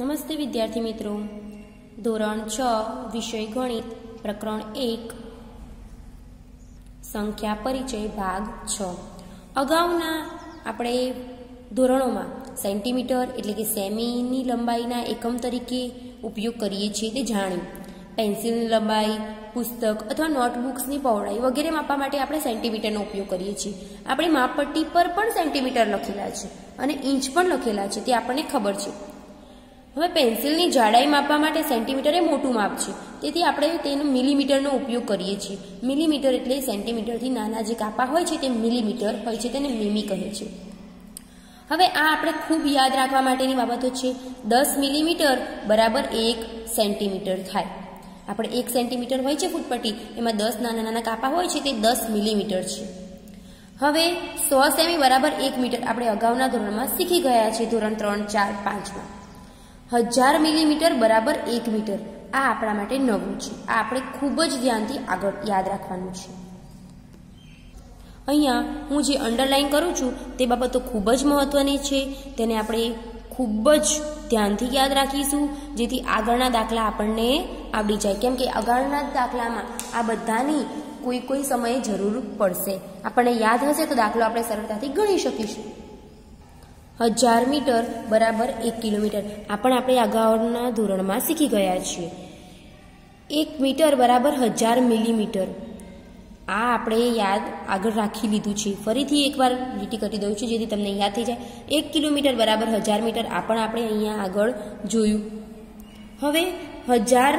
નમસ્તે વિદ્યાર્થી મિત્રો. ધોરણ છ, વિષય ગણિત, પ્રકરણ એક. સંખ્યા પરિચય ભાગ છ. અગાઉના આપણે ધોરણોમાં સેન્ટીમીટર એટલે કે સેમીની લંબાઈના એકમ તરીકે ઉપયોગ કરીએ છીએ તે જાણ્યું પેન્સિલની લંબાઈ, પુસ્તક અથવા નોટબુક્સની પહોળાઈ વગેરે માપવા માટે આપણે સેન્ટીમીટરનો ઉપયોગ કરીએ છીએ. આપણે માપપટ્ટી પર પણ સેન્ટીમીટર લખેલા છે અને ઇંચ પણ લખેલા છે તે આપણને ખબર છે. હવે પેન્સિલની જાડાઈ માપવા માટે સેન્ટીમીટર એ મોટું માપ છે. તેથી આપણે તેનો મિલીમીટરનો ઉપયોગ કરીએ છીએ. મિલીમીટર એટલે સેન્ટીમીટરથી નાના જે કાપા હોય છે તે મિલીમીટર હોય છે તેને મિમી કહે છે. હવે આ આપણે ખૂબ યાદ રાખવા માટેની બાબતો છે. દસ મિલીમીટર બરાબર એક સેન્ટીમીટર થાય. આપણે એક સેન્ટીમીટર હોય છે ફૂટપટ્ટી. એમાં દસ નાના નાના કાપા હોય છે તે દસ મિલીમીટર છે. હવે સો સેમી બરાબર એક મીટર આપણે અગાઉના ધોરણમાં શીખી ગયા છીએ ધોરણ ત્રણ ચાર પાંચમાં. હજાર મિલીમીટર બરાબર એક મીટર. આ આપણા માટે નવું છે. આ આપણે ખૂબ જ ધ્યાનથી આગળ યાદ રાખવાનું છે. અહીંયા હું જે અંડરલાઇન કરું છું, તે બાબતો ખૂબ જ મહત્વની છે. તેને આપણે ખૂબ જ ધ્યાનથી યાદ રાખીશું. જેથી આગળના દાખલા આપણને આવડી જાય. કેમ કે આગળના દાખલામાં આ બધાની કોઈ કોઈ સમયે જરૂર પડશે. આપણને યાદ હશે તો દાખલો આપણે સરળતાથી ગણી શકીશું. હજાર મીટર બરાબર એક કિલોમીટર. આ પણ આપણે અગાઉના ધોરણમાં શીખી ગયા છીએ. એક મીટર બરાબર હજાર મિલીમીટર. આ આપણે યાદ આગળ રાખી લીધું છે. ફરીથી એકવાર લીટી કરી દઉં છું જેથી તમને યાદ થઈ જાય. એક કિલોમીટર બરાબર હજાર મીટર, આ પણ આપણે અહીંયા આગળ જોયું. હવે હજાર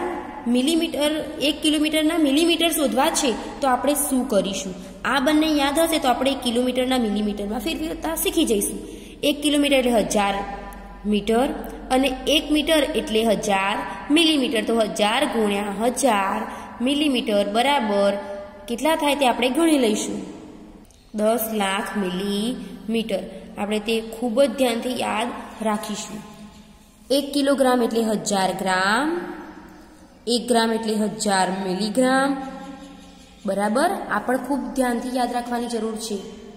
મિલીમીટર, એક કિલોમીટરના મિલીમીટર શોધવા છે, તો આપણે શું કરીશું? આ બંને યાદ હશે તો આપણે કિલોમીટરના મિલીમીટરમાં ફેરવતા શીખી જઈશું. એક કિલોમીટર એટલે હજાર મીટર અને એક મીટર એટલે હજાર મિલીમીટર. તો હજાર ગુણ્યા હજાર મિલીમીટર બરાબર કેટલા થાય તે આપણે ગણી લઈશું. દસ લાખ મિલીમીટર. આપણે તે ખૂબ જ ધ્યાનથી યાદ રાખીશું. એક કિલોગ્રામ એટલે હજાર ગ્રામ, એક ગ્રામ એટલે હજાર મિલીગ્રામ. બરાબર? આ પણ ખૂબ ધ્યાનથી યાદ રાખવાની જરૂર છે.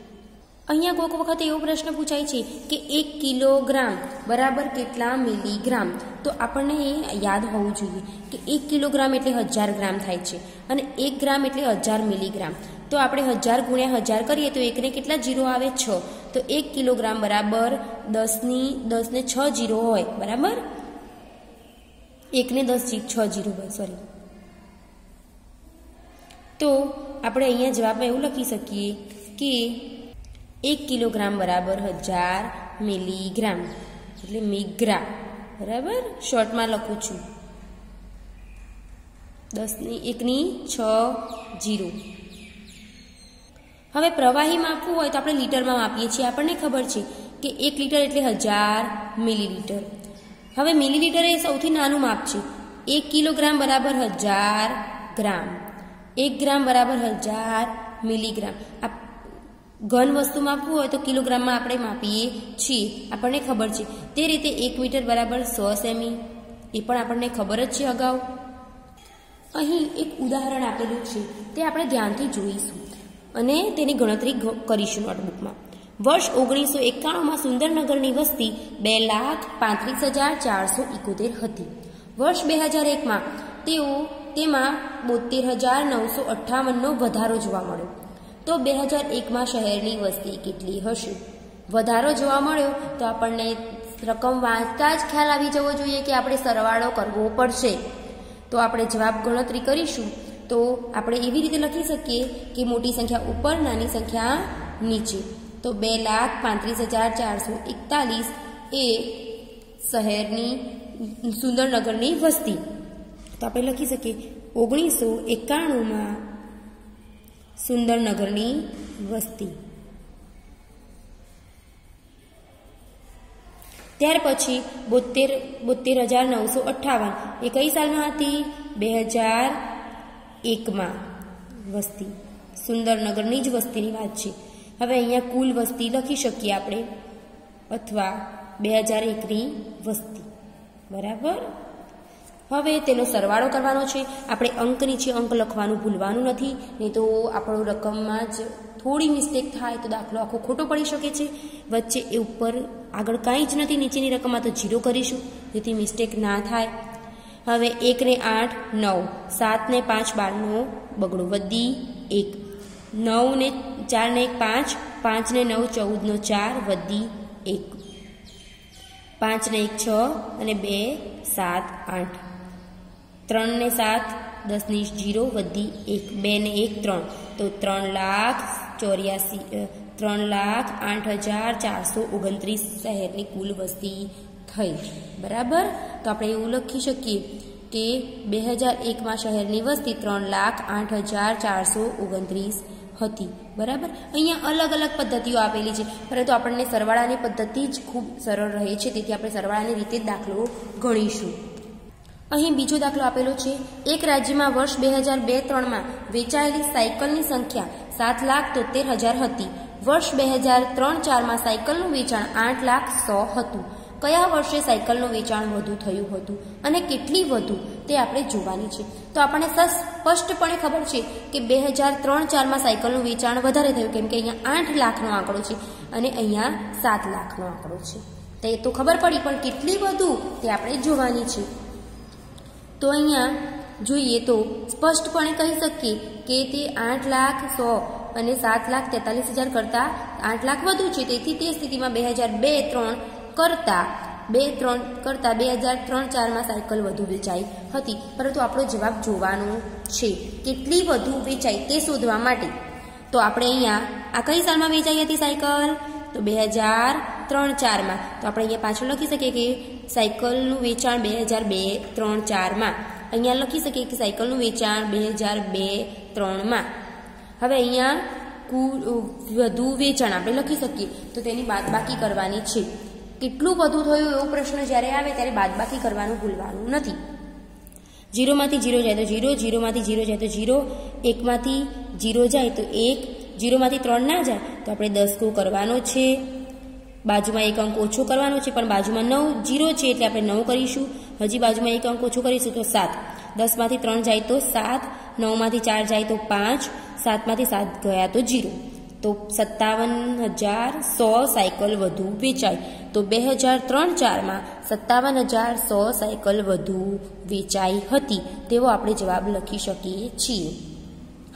અહીંયા કોઈક વખત એવો પ્રશ્ન પૂછાય છે કે એક કિલોગ્રામ બરાબર કેટલા મિલીગ્રામ? તો આપણને એ યાદ હોવું જોઈએ કે એક કિલોગ્રામ એટલે હજાર ગ્રામ થાય છે અને એક ગ્રામ એટલે હજાર મિલીગ્રામ. તો આપણે હજાર ગુણ્યા હજાર કરીએ તો એકને કેટલા જીરો આવે? છ. તો એક કિલોગ્રામ બરાબર દસની, દસને છ જીરો હોય, બરાબર? એકને દસ છ જીરો હોય સોરી તો આપણે અહીંયા જવાબમાં એવું લખી શકીએ કે એક કિલોગ્રામ બરાબર હજાર મિલીગ્રામ, એટલે મિગ્રા, બરાબર? શોર્ટમાં લખું છું. દસની, એકની છ, જીરો. હવે પ્રવાહી માપવું હોય તો આપણે લીટરમાં માપીએ છીએ. આપણને ખબર છે કે એક લીટર એટલે હજાર મિલીલીટર. હવે મિલીલીટર એ સૌથી નાનું માપ છે. એક કિલોગ્રામ બરાબર હજાર ગ્રામ. એક ગ્રામ બરાબર હજાર મિલીગ્રામ. આ ઘન વસ્તુ માપવું હોય તો કિલોગ્રામમાં આપણે માપીએ છીએ. આપણને ખબર છે. તે રીતે એક મીટર બરાબર સો સેમી. એ પણ આપણને ખબર જ છે અગાઉ. અહીં એક ઉદાહરણ આપેલું છે. તે આપણે ધ્યાનથી જોઈશું. અને તેની ગણતરી કરીશું નોટબુકમાં. વર્ષ ઓગણીસો એકાણુંમાં સુંદરનગરની વસ્તી બે લાખ પાંત્રીસ હજાર ચારસો ઇકોતેર હતી. વર્ષ બે હજાર એકમાં તેઓ તેમાં બોતેર હજાર નવસો અઠ્ઠાવનનો વધારો જોવા મળ્યો. તો બે હજાર એકમાં શહેરની વસ્તી કેટલી હશે? વધારો જોવા મળ્યો તો આપણને રકમ વાંચતા જ ખ્યાલ આવી જવો જોઈએ કે આપણે સરવાળો કરવો પડશે. તો આપણે જવાબ ગણતરી કરીશું. તો આપણે એવી રીતે લખી શકીએ કે મોટી સંખ્યા ઉપર, નાની સંખ્યા નીચે. તો બે લાખ પાંત્રીસ હજાર ચારસો એકતાલીસ એ શહેરની, સુંદરનગરની વસ્તી. તો આપણે લખી શકીએ ઓગણીસો એકાણુંમાં સુંદરનગરની વસ્તી. ત્યાર પછી બોતેર બોતેર હજાર નવસો અઠ્ઠાવન. એ કઈ સાલમાં હતી? બે હજાર એકમાં વસ્તી. સુંદરનગરની જ વસ્તીની વાત છે. હવે અહીંયા કુલ વસ્તી લખી શકીએ આપણે. અથવા બે હજાર એકની વસ્તી. બરાબર? હવે તેનો સરવાળો કરવાનો છે. આપણે અંક નીચે અંક લખવાનું ભૂલવાનું નથી. નહીં તો આપણો રકમમાં જ થોડી મિસ્ટેક થાય તો દાખલો આખો ખોટો પડી શકે છે. વચ્ચે એ ઉપર આગળ કાંઈ જ નથી. નીચેની રકમમાં તો જીરો કરીશું. જેથી મિસ્ટેક ના થાય. હવે એકને આઠ, નવ. સાતને પાંચ, બારનો બગડો વધી એક. નવને ચારને એક, પાંચ. પાંચને નવ, ચૌદનો ચાર વધી એક. પાંચને એક, છ અને બે, સાત, આઠ. ત્રણ ને સાત દસની જીરો વધી એક, બે ને એક, ત્રણ. તો ત્રણ લાખ ચોર્યાસી ત્રણ લાખ આઠ હજાર ચારસો ઓગણત્રીસ શહેરની કુલ વસ્તી થઈ. બરાબર? તો આપણે એવું લખી શકીએ કે બે હજાર એકમાં શહેરની વસ્તી ત્રણ લાખ આઠ હજાર ચારસો ઓગણત્રીસ હતી. બરાબર? અહીંયા અલગ અલગ પદ્ધતિઓ આપેલી છે. પરંતુ આપણને સરવાળાની પદ્ધતિ જ ખૂબ સરળ રહે છે. તેથી આપણે સરવાળાની રીતે દાખલો ગણીશું. અહીં બીજો દાખલો આપેલો છે. એક રાજ્યમાં વર્ષ બે હજાર બે ત્રણમાં વેચાયેલી સાયકલની સંખ્યા સાત લાખ તોતેર હજાર હતી. વર્ષ બે હજાર ત્રણ ચારમાં સાયકલનું વેચાણ આઠ લાખ સો હતું. કયા વર્ષે સાયકલનું વેચાણ વધુ થયું હતું અને કેટલી વધુ તે આપણે જોવાની છે. તો આપણને સ્પષ્ટપણે ખબર છે કે બે હજાર ત્રણ ચારમાં સાયકલનું વેચાણ વધારે થયું, કેમ કે અહીંયા આઠ લાખનો આંકડો છે અને અહીંયા સાત લાખનો આંકડો છે. તે તો ખબર પડી, પણ કેટલી વધુ તે આપણે જોવાની છે. તો અહીંયા જોઈએ તો સ્પષ્ટપણે કહી શકીએ કે તે આઠ લાખ સો અને સાત લાખ તેતાલીસ હજાર કરતાં આઠ લાખ વધુ છે. તેથી તે સ્થિતિમાં બે હજાર બે ત્રણ કરતાં બે ત્રણ કરતાં બે હજાર ત્રણ ચારમાં સાયકલ વધુ વેચાઈ હતી. પરંતુ આપણો જવાબ જોવાનો છે કેટલી વધુ વેચાઈ તે શોધવા માટે. તો આપણે અહીંયા આ કઈ સાલમાં વેચાઈ હતી સાયકલ. તો બે હજાર ત્રણ ચારમાં. તો આપણે અહીંયા પાછળ લખી શકીએ કે સાયકલનું વેચાણ બે હજાર બે ત્રણ ચારમાં. અહીંયા લખી શકીએ કે સાયકલનું વેચાણ બે હજાર બે ત્રણમાં. હવે અહીંયા વધુ વેચાણ આપણે લખી શકીએ. તો તેની બાદબાકી કરવાની છે. કેટલું વધુ થયું એવો પ્રશ્ન જ્યારે આવે ત્યારે બાદબાકી કરવાનું ભૂલવાનું નથી. જીરોમાંથી જીરો જાય તો જીરો, જીરોમાંથી જીરો જાય તો જીરો, એકમાંથી જીરો જાય તો એક જીરોમાંથી ત્રણ ના જાય, તો આપણે દસ કો કરવાનો છે. બાજુમાં એક અંક ઓછો કરવાનો છે, પણ બાજુમાં નવ, જીરો છે એટલે આપણે નવ કરીશું. હજી બાજુમાં એક અંક ઓછો કરીશું તો સાત. દસમાંથી ત્રણ જાય તો સાત, નવમાંથી ચાર જાય તો પાંચ, સાતમાંથી સાત ગયા તો જીરો. તો સત્તાવન હજાર સો સાયકલ વધુ વેચાય. તો બે હજાર ત્રણ ચારમાં સત્તાવન હજાર સો સાયકલ વધુ વેચાઈ હતી. તેવો આપણે જવાબ લખી શકીએ છીએ.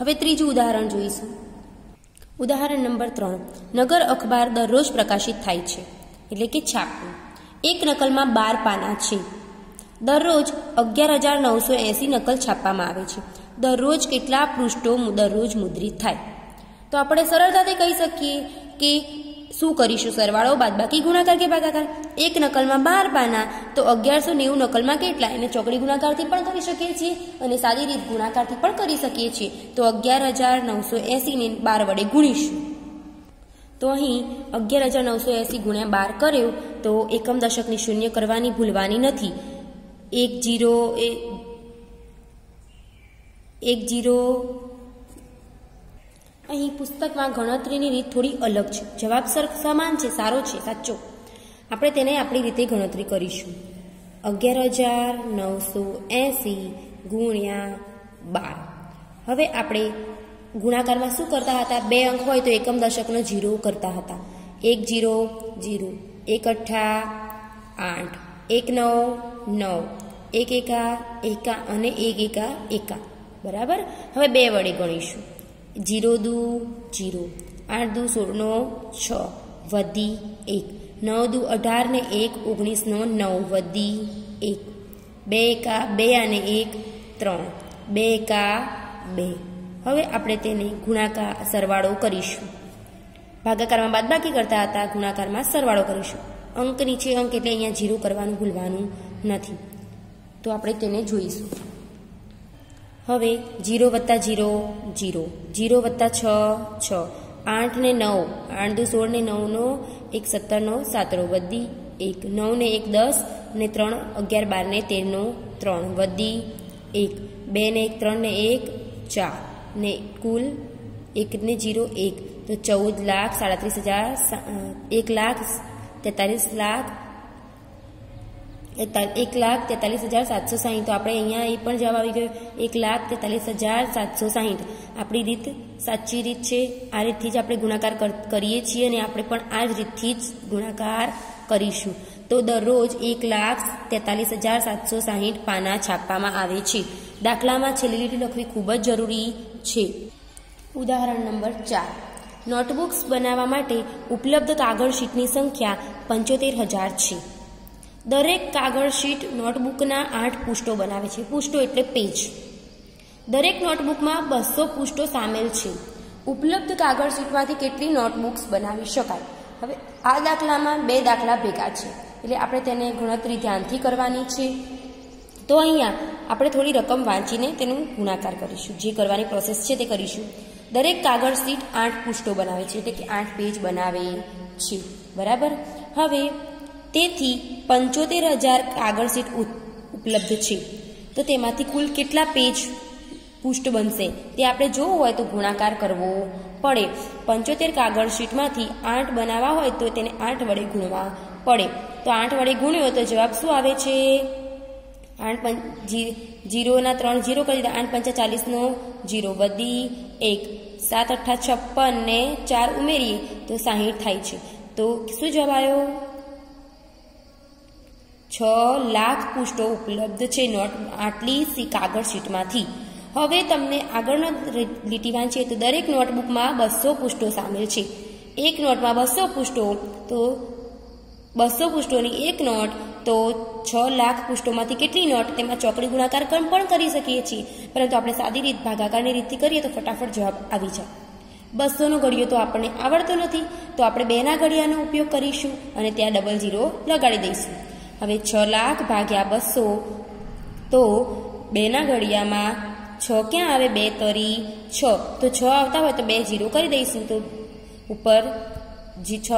હવે ત્રીજું ઉદાહરણ જોઈશું. ઉદાહરણ નંબર ત્રણ. નગર અખબાર દરરોજ પ્રકાશિત થાય છે. એટલે કે છાપવું. એક નકલમાં બાર પાના છે. દરરોજ અગિયાર હજાર નવસો એંસી નકલ છાપવામાં આવે છે. દરરોજ કેટલા પૃષ્ઠો દરરોજ મુદ્રિત થાય. તો આપણે સરળતાથી કહી શકીએ કે શું કરીશું, સરવાળો? બાદબાકી ગુણાકાર કે ભાગાકાર? એક નકલમાં બાર પાના, તો અગિયારસો નેવું નકલમાં કેટલા? એને ચોકડી ગુણાકારથી પણ કરી શકીએ છીએ અને સાદી રીત ગુણાકારથી પણ કરી શકીએ છીએ. તો અગિયાર હજાર નવસો એંસીને બાર વડે ગુણીશું. તો અહીં અગિયાર હજાર નવસો એંસી ગુણ્યા બાર કર્યો, તો એકમ દશકની શૂન્ય કરવાની ભૂલવાની નથી. એક જીરો એક જીરો અહીં પુસ્તકમાં ગણતરીની રીત થોડી અલગ છે. જવાબ સર સમાન છે, સારો છે, સાચો. આપણે તેને આપણી રીતે ગણતરી કરીશું. અગિયાર હજાર નવસો એંસી ગુણ્યા બાર. હવે આપણે ગુણાકારમાં શું કરતા હતા? બે અંક હોય તો એકમ દશકનો જીરો કરતા હતા. એક જીરો જીરો. એક અઠ્ઠા આઠ. એક નવ નવ. એક એકા એકા અને એક એકા એકા. બરાબર? હવે બે વડે ગણીશું. જીરો દુ જીરો, આઠ દુ સોળનો છ, વધી એક. નવ દુ અઢાર ને એક, ઓગણીસનો નવ, વધી એક. બે એકા બે અને એક, ત્રણ. બે એકા બે. હવે આપણે તેને ગુણાકાર, સરવાળો કરીશું. ભાગાકારમાં બાદબાકી કરતા હતા, ગુણાકારમાં સરવાળો કરીશું. અંક નીચે અંક એટલે અહીંયા જીરો કરવાનું ભૂલવાનું નથી. તો આપણે તેને જોઈશું. હવે જીરો વત્તા જીરો જીરો જીરો વત્તા છ છ. આઠ ને નવ. આઠ દુ સોળ ને નવનો એક સત્તરનો સાતરો. વધી એક. નવ ને એક દસ ને ત્રણ અગિયાર બાર ને તેરનો ત્રણ. વધી એક. બે ને એક, ત્રણ ને એક, ચાર. ને કુલ એક ને જીરો એક. તો ચૌદ લાખ સાડત્રીસ હજાર એક લાખ તેતાલીસ લાખ એક લાખ તેતાલીસ હજાર સાતસો સાહીઠ. તો આપણે અહીંયા એ પણ જવાબ આવી ગયો, એક લાખ તેતાલીસ હજાર સાતસો સાહીઠ. આપણી રીત સાચી રીત છે. આ રીતથી જ આપણે ગુણાકાર કરીએ છીએ અને આપણે પણ આ જ રીતથી જ ગુણાકાર કરીશું. તો દરરોજ એક લાખ તેતાલીસ હજાર સાતસો સાહીઠ પાના છાપવામાં આવે છે. દાખલામાં છેલ્લી લીટી લખવી ખૂબ જ જરૂરી છે. ઉદાહરણ નંબર ચાર. નોટબુક્સ બનાવવા માટે ઉપલબ્ધ કાગળ શીટની સંખ્યા પંચોતેર હજાર છે. દરેક કાગળ શીટ નોટબુકના આઠ પૃષ્ઠો બનાવે છે. પૃષ્ઠો એટલે પેજ. દરેક નોટબુકમાં બસો પૃષ્ઠો સામેલ છે. ઉપલબ્ધ કાગળ શીટમાંથી કેટલી નોટબુક્સ બનાવી શકાય? હવે આ દાખલામાં બે દાખલા ભેગા છે. એટલે આપણે તેને ગણતરી ધ્યાનથી કરવાની છે. તો અહીંયા આપણે થોડી રકમ વાંચીને તેનું ગુણાકાર કરીશું. જે કરવાની પ્રોસેસ છે તે કરીશું. દરેક કાગળ શીટ આઠ પૃષ્ઠો બનાવે છે. એટલે કે આઠ પેજ બનાવે છે. બરાબર? હવે તેથી પંચોતેર હજાર કાગળ સીટ ઉપલબ્ધ છે. તો તેમાંથી કુલ કેટલા પેજ પુષ્ટ બનશે? તે આપણે જોવું હોય તો ગુણાકાર કરવો પડે. પંચોતેર કાગળ શીટમાંથી આઠ બનાવવા હોય તો તેને આઠ વડે ગુણવા પડે. તો આઠ વડે ગુણ્યો તો જવાબ શું આવે છે? આઠ પંચ જીરોના ત્રણ જીરો કરી દીધા. આઠ પંચા ચાલીસનો જીરો. બધી એક. સાત અઠ્ઠા છપ્પન ને ચાર ઉમેરીએ તો સાહીઠ થાય છે. તો શું જવાબ આવ્યો? છ લાખ પૃષ્ઠો ઉપલબ્ધ છે નોટ આટલી કાગળ શીટમાંથી. હવે તમને આગળનો લીટી વાંચીએ તો દરેક નોટબુકમાં બસો પૃષ્ઠો સામેલ છે. એક નોટમાં બસો પૃષ્ઠો તો બસો પૃષ્ઠોની એક નોટ તો છ લાખ પૃષ્ઠોમાંથી કેટલી નોટ તેમાં ચોકડી ગુણાકાર પણ કરી શકીએ છીએ. પરંતુ આપણે સાદી રીત, ભાગાકારની રીતથી કરીએ તો ફટાફટ જવાબ આવી જાય. બસોનો ઘડિયો તો આપણને આવડતો નથી. તો આપણે બેના ઘડિયાનો ઉપયોગ કરીશું અને ત્યાં ડબલ ઝીરો લગાડી દઈશું. હવે છ લાખ ભાગ્યા બસો. તો બેના ઘડિયામાં છ ક્યાં આવે? બે તરી છ. તો છ આવતા હોય તો બે જીરો કરી દઈશું. તો ઉપર જી છ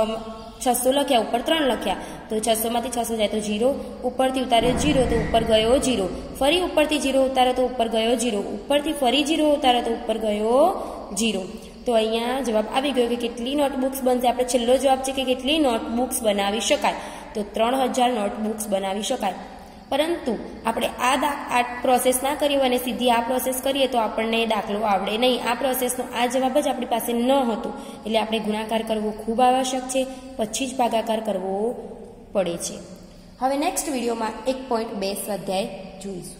છસો લખ્યા, ઉપર ત્રણ લખ્યા. તો છસોમાંથી છસો જાય તો જીરો. ઉપરથી ઉતાર્યો જીરો, તો ઉપર ગયો જીરો. ફરી ઉપરથી જીરો ઉતારો તો ઉપર ગયો જીરો. ઉપરથી ફરી જીરો ઉતારો તો ઉપર ગયો જીરો. તો અહીંયા જવાબ આવી ગયો કે કેટલી નોટબુક્સ બનશે? આપણે છેલ્લો જવાબ છે કે કેટલી નોટબુક્સ બનાવી શકાય? તો ત્રણ હજાર નોટબુક્સ બનાવી શકાય. પરંતુ આપણે આ આ પ્રોસેસ ના કરી અને સીધી આ પ્રોસેસ કરીએ તો આપણને દાખલો આવડે નહીં. આ પ્રોસેસનો આ જવાબ જ આપણી પાસે ન હતો. એટલે આપણે ગુણાકાર કરવો ખૂબ આવશ્યક છે, પછી જ ભાગાકાર કરવો પડે છે. હવે નેક્સ્ટ વિડીયોમાં એક પોઈન્ટ બે સ્વાધ્યાય જોઈશું.